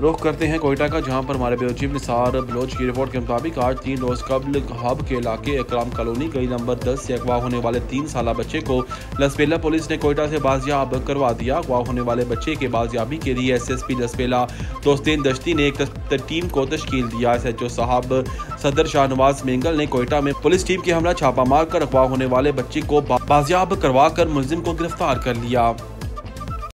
रुख करते हैं कोयटा का, जहाँ पर हमारे ब्यूरो चीफ निसार बलोच की रिपोर्ट के मुताबिक आज तीन रोज कबल हब के इलाके इकराम कॉलोनी गली नंबर दस से अगवा होने वाले तीन साल बच्चे को लसपेला पुलिस ने कोयटा से बाजियाब करवा दिया। अगवा होने वाले बच्चे के बाजियाबी के लिए S S P Lasbela Dostain Dashti ने एक टीम को तश्कील दिया। एस एच ओ साहब सदर शाहनवाज मेंगल ने कोयटा में पुलिस टीम के हमला छापा मार कर अगवा होने वाले बच्चे को बाजियाब करवा कर मुलिम को गिरफ़्तार कर लिया।